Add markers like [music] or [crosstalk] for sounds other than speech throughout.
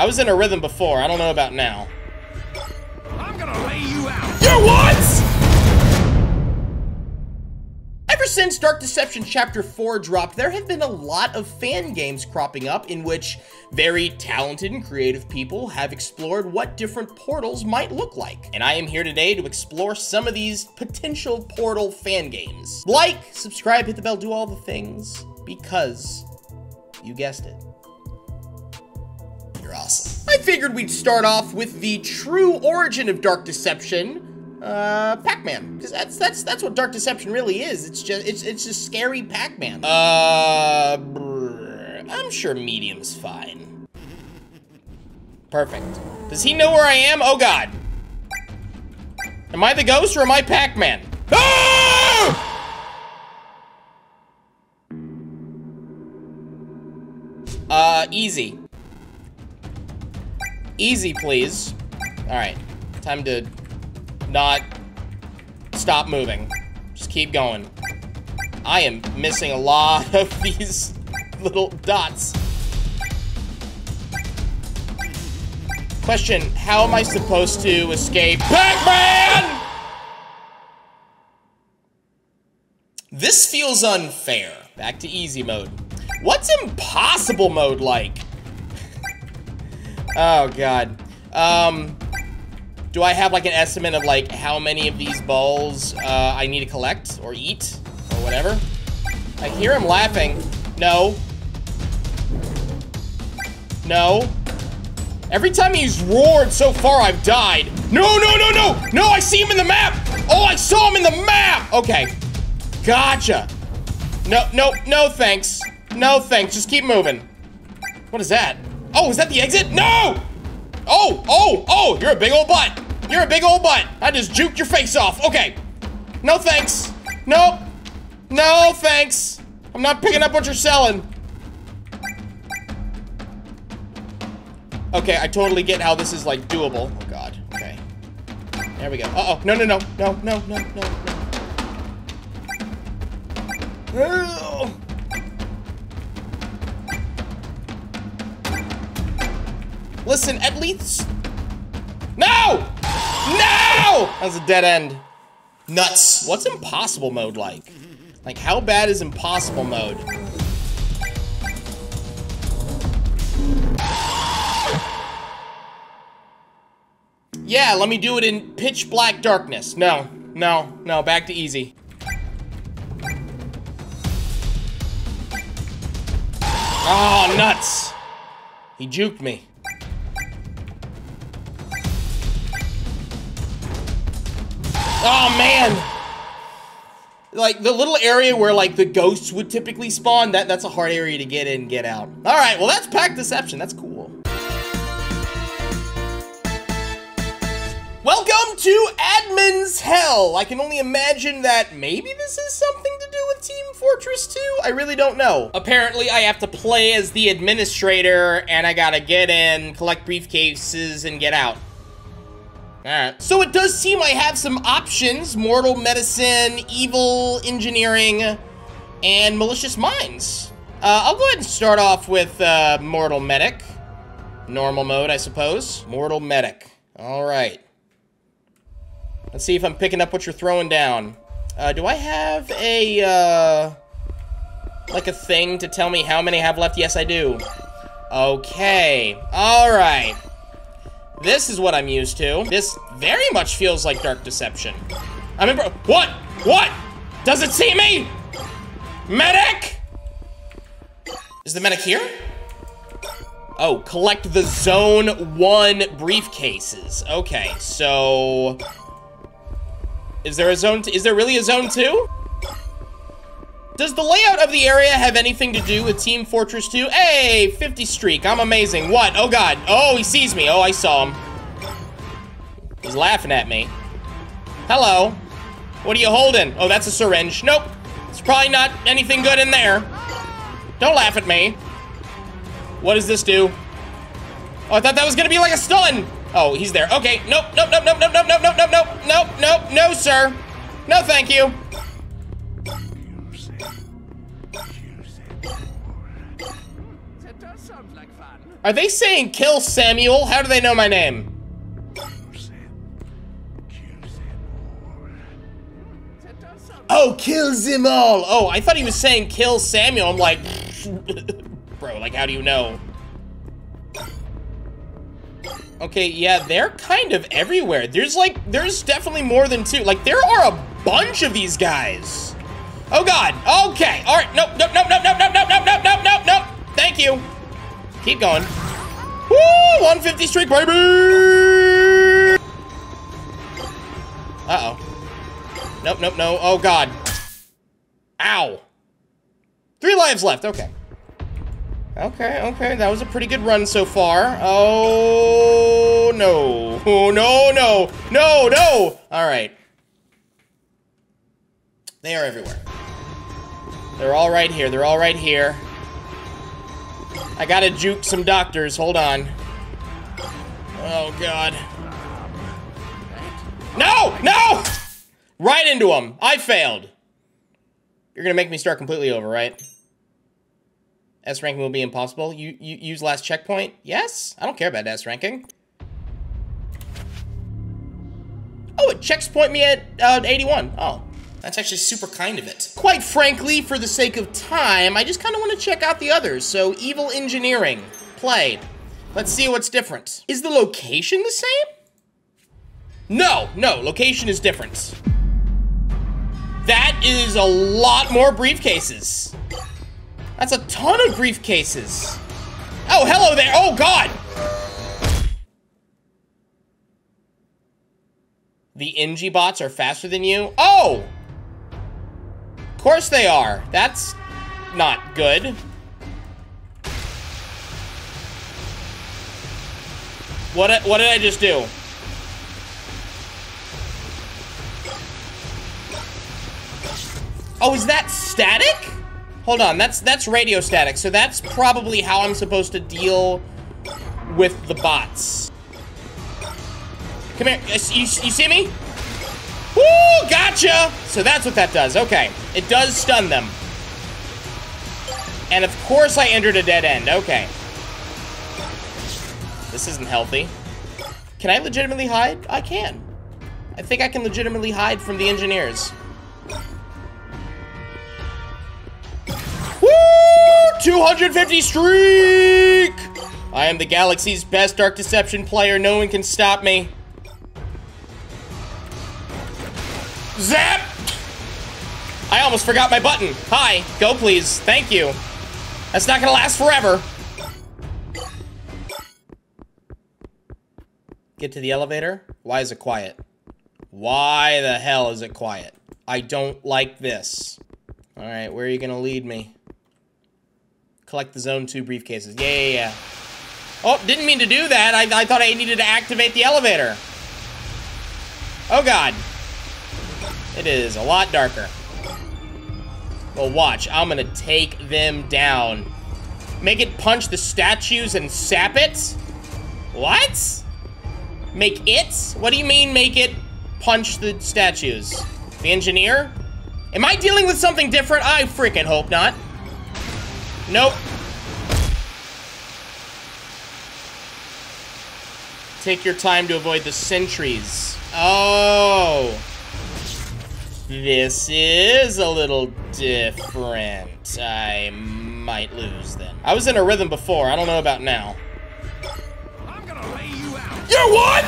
I was in a rhythm before. I don't know about now. I'm gonna lay you out. You what? Ever since Dark Deception Chapter 4 dropped, there have been a lot of fan games cropping up in which very talented and creative people have explored what different portals might look like. And I am here today to explore some of these potential portal fan games. Like, subscribe, hit the bell, do all the things, because you guessed it. You're awesome. I figured we'd start off with the true origin of Dark Deception, uh, Pac-Man. Because that's that's that's what Dark Deception really is. It's just it's it's just scary Pac-Man. Uh, brr, I'm sure medium's fine. Perfect. Does he know where I am? Oh God. Am I the ghost or am I Pac-Man? Ah! Uh, easy. Easy, please. All right, time to not stop moving. Just keep going. I am missing a lot [laughs] of these little dots. Question, how am I supposed to escape Pac-Man? This feels unfair. Back to easy mode. What's impossible mode like? Oh, God. Um, do I have like an estimate of like how many of these balls uh, I need to collect or eat or whatever? I hear him laughing. No. No. Every time he's roared so far, I've died. No, no, no, no! No, I see him in the map! Oh, I saw him in the map! Okay. Gotcha. No, no, no thanks. No thanks, just keep moving. What is that? Oh, is that the exit? No! Oh, oh, oh, you're a big old butt. You're a big old butt. I just juked your face off. Okay. No thanks. Nope. No thanks. I'm not picking up what you're selling. Okay, I totally get how this is like doable. Oh god. Okay. There we go. Uh-oh. No, no, no. No, no, no, no, no. Listen, at least... No! No! That was a dead end. Nuts. What's impossible mode like? Like, how bad is impossible mode? Yeah, let me do it in pitch black darkness. No, no, no, back to easy. Oh, nuts. He juked me. Oh, man. Like, the little area where, like, the ghosts would typically spawn, that, that's a hard area to get in and get out. All right, well, that's Pac Deception. That's cool. Welcome to Admin's Hell. I can only imagine that maybe this is something to do with Team Fortress 2? I really don't know. Apparently, I have to play as the administrator, and I gotta get in, collect briefcases, and get out. Alright. So it does seem I have some options. Mortal Medicine, Evil Engineering, and Malicious Minds. Uh, I'll go ahead and start off with uh, Mortal Medic. Normal mode, I suppose. Mortal Medic. Alright. Let's see if I'm picking up what you're throwing down. Uh, do I have a, uh, like a thing to tell me how many I have left? Yes, I do. Okay. Alright. This is what I'm used to. This very much feels like Dark Deception. I remember- What? What? Does it see me? Medic? Is the medic here? Oh, collect the Zone 1 briefcases. Okay, so... Is there a Zone- is there really a Zone 2? Does the layout of the area have anything to do with Team Fortress 2? Hey, 50 streak, I'm amazing. What? Oh god. Oh, he sees me. Oh, I saw him. He's laughing at me. Hello. What are you holding? Oh, that's a syringe. Nope. It's probably not anything good in there. Don't laugh at me. What does this do? Oh, I thought that was gonna be like a stun. Oh, he's there. Okay. Nope, nope, nope, nope, nope, nope, nope, nope, nope, nope, nope, no, sir. No, thank you. Are they saying kill Samuel? How do they know my name? Oh, kill them all. Oh, I thought he was saying kill Samuel. I'm like, [laughs] bro, like, how do you know? Okay, yeah, they're kind of everywhere. There's like, there's definitely more than two. Like, there are a bunch of these guys. Oh God, okay, all right, nope, nope, nope, nope, nope, nope, nope, nope, nope, nope, nope, nope. Thank you. Keep going. Woo, 150 streak, baby! Uh-oh. Nope, nope, no, oh God. Ow. Three lives left, okay. Okay, okay, that was a pretty good run so far. Oh, no. Oh, no, no, no, no. All right. They are everywhere. They're all right here. They're all right here. I gotta juke some doctors. Hold on. Oh, God. No! No! Right into him. I failed. You're gonna make me start completely over, right? S ranking will be impossible. You, you use last checkpoint? Yes? I don't care about S ranking. Oh, it checks point me at uh, 81. Oh, that's actually super kind of it. Quite frankly, for the sake of time, I just kind of want to check out the others. So, Evil Engineering, play. Let's see what's different. Is the location the same? No, no, location is different. That is a lot more briefcases. That's a ton of briefcases. Oh, hello there. Oh, God. The Engie bots are faster than you? Oh! Of course they are. That's not good. What, what did I just do? Oh, is that static? Hold on, that's that's radio static, so that's probably how I'm supposed to deal with the bots. Come here, you, you see me? Gotcha! So that's what that does, okay. It does stun them. And of course I entered a dead end, okay. This isn't healthy. Can I legitimately hide? I can. I think I can legitimately hide from the engineers. Woo! 250 streak! I am the galaxy's best Dark Deception player. No one can stop me. Zap! I almost forgot my button. Hi, go please. Thank you. That's not gonna last forever. Get to the elevator. Why is it quiet? Why the hell is it quiet? I don't like this. All right, where are you gonna lead me? Collect the Zone 2 briefcases. Yeah, yeah, yeah. Oh, didn't mean to do that. I, I thought I needed to activate the elevator. Oh, God. It is a lot darker. Well, watch. I'm gonna take them down. Make it punch the statues and sap it? What? Make it? What do you mean make it punch the statues? The engineer? Am I dealing with something different? I freaking hope not. Nope. Take your time to avoid the sentries. Oh. This is a little different. I might lose then. I was in a rhythm before. I don't know about now. I'm gonna lay you out. You what?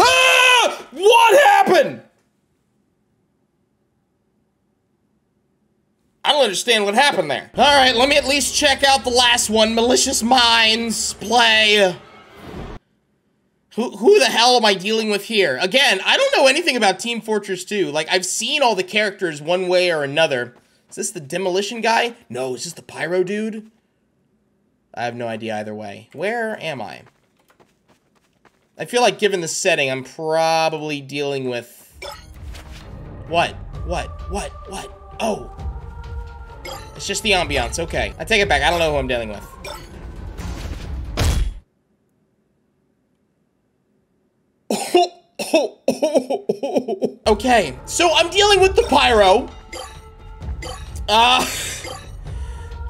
Ah! What happened? Don't understand what happened there. All right, let me at least check out the last one. Malicious Minds play. Who, who the hell am I dealing with here? Again, I don't know anything about Team Fortress 2. Like, I've seen all the characters one way or another. Is this the demolition guy? No, is this the pyro dude? I have no idea either way. Where am I? I feel like given the setting, I'm probably dealing with... What? What? What? What? Oh. It's just the ambiance. Okay. I take it back. I don't know who I'm dealing with. [laughs] Okay, so I'm dealing with the pyro. Uh, [laughs] uh,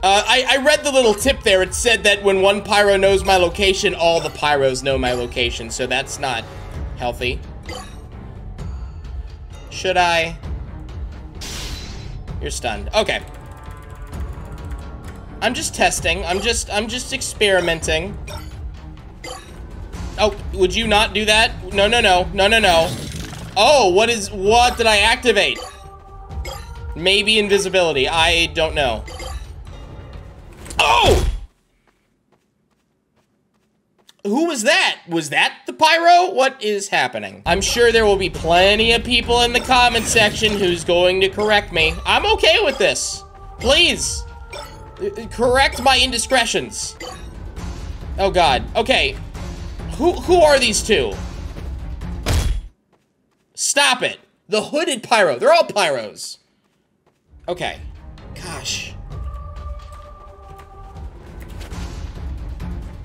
I, I read the little tip there. It said that when one pyro knows my location, all the pyros know my location. So that's not healthy. Should I? You're stunned. Okay. I'm just testing. I'm just, I'm just experimenting. Oh, would you not do that? No, no, no, no, no, no. Oh, what is, what did I activate? Maybe invisibility. I don't know. Oh! Who was that? Was that the pyro? What is happening? I'm sure there will be plenty of people in the comment section who's going to correct me. I'm okay with this. Please. Correct my indiscretions. Oh god. Okay. Who who are these two? Stop it. The hooded pyro. They're all pyros. Okay. Gosh.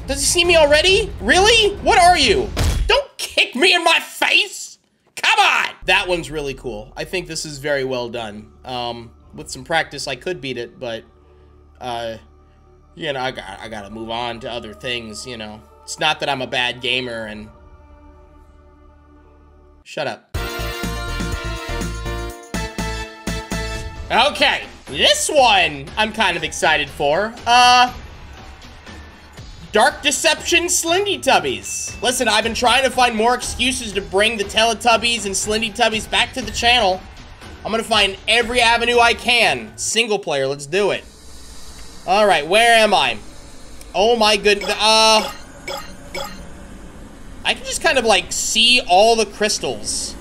Does he see me already? Really? What are you? Don't kick me in my face! Come on! That one's really cool. I think this is very well done. Um, with some practice, I could beat it, but, uh, you know, I got, I gotta move on to other things, you know. It's not that I'm a bad gamer and... Shut up. Okay, this one I'm kind of excited for. Uh, Dark Deception Slendy Tubbies. Listen, I've been trying to find more excuses to bring the Teletubbies and Slendy Tubbies back to the channel. I'm gonna find every avenue I can. Single player, let's do it. All right, where am I? Oh my goodness, uh... I can just kind of like see all the crystals.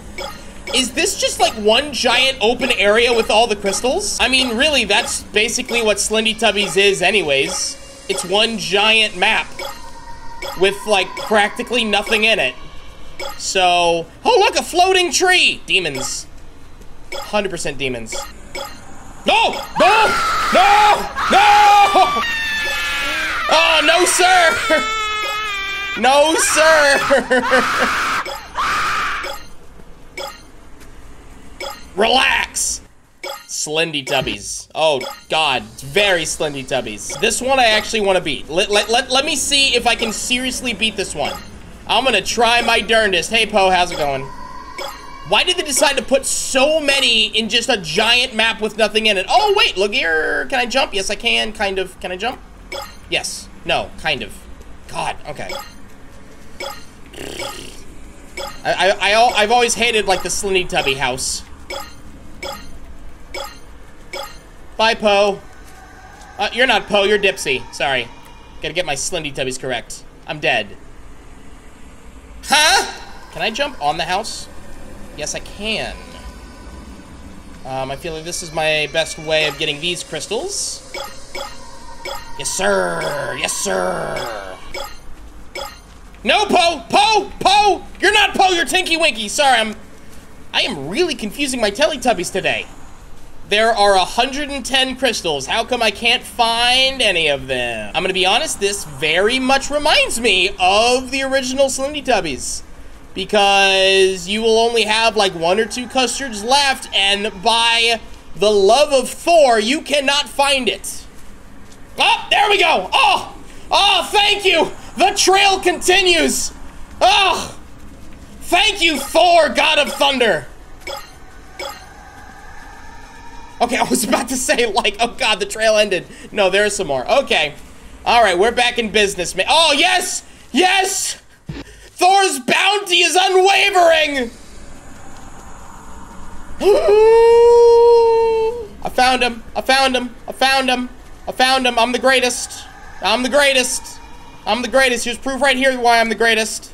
Is this just like one giant open area with all the crystals? I mean, really, that's basically what Slendy Tubbies is anyways. It's one giant map with like practically nothing in it. So, oh look, a floating tree! Demons. 100% demons. No! No! No! No! Oh, no, sir! No, sir! Relax! Slendy Tubbies. Oh, God. Very Slendy Tubbies. This one I actually want to beat. Let, let, let, let me see if I can seriously beat this one. I'm gonna try my darndest. Hey, Po, how's it going? Why did they decide to put so many in just a giant map with nothing in it? Oh, wait, look here. Can I jump? Yes, I can, kind of. Can I jump? Yes. No, kind of. God, okay. I, I, I, I've always hated, like, the Slendy Tubby house. Bye, Po. Uh, you're not Po, you're Dipsy. Sorry. Gotta get my Slendy Tubbies correct. I'm dead. Huh? Can I jump on the house? Yes, I can. Um, I feel like this is my best way of getting these crystals. Yes, sir! Yes, sir! No, Po! Po! Po! You're not Po, you're Tinky Winky! Sorry, I'm... I am really confusing my Teletubbies today. There are 110 crystals. How come I can't find any of them? I'm gonna be honest, this very much reminds me of the original Slendy Tubbies. Because you will only have like one or two custards left, and by the love of Thor, you cannot find it. Oh, there we go. Oh, oh, thank you. The trail continues. Oh, thank you, Thor, God of Thunder. Okay, I was about to say, like, oh god, the trail ended. No, there's some more. Okay. Alright, we're back in business, man. Oh, yes! Yes! Thor's bounty is unwavering! [gasps] I found him. I found him. I found him. I found him. I'm the greatest. I'm the greatest. I'm the greatest. Here's proof right here why I'm the greatest.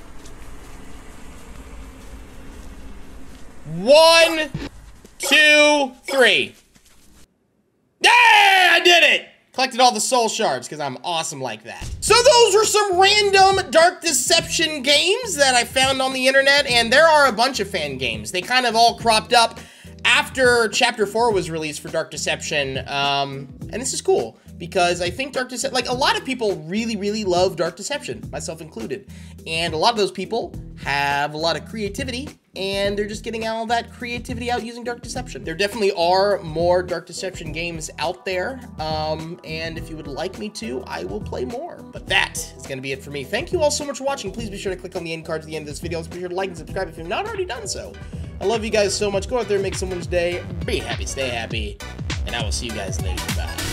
One, two, three. Yeah, I did it! Collected all the soul shards because I'm awesome like that. So those were some random Dark Deception games that I found on the internet, and there are a bunch of fan games. They kind of all cropped up after Chapter 4 was released for Dark Deception, um, and this is cool. Because I think Dark Deception, like a lot of people really, really love Dark Deception, myself included. And a lot of those people have a lot of creativity and they're just getting all that creativity out using Dark Deception. There definitely are more Dark Deception games out there, um, and if you would like me to, I will play more. But that is going to be it for me. Thank you all so much for watching. Please be sure to click on the end cards at the end of this video. be sure to like and subscribe if you've not already done so. I love you guys so much. Go out there and make someone's day. Be happy, stay happy, and I will see you guys later. Bye.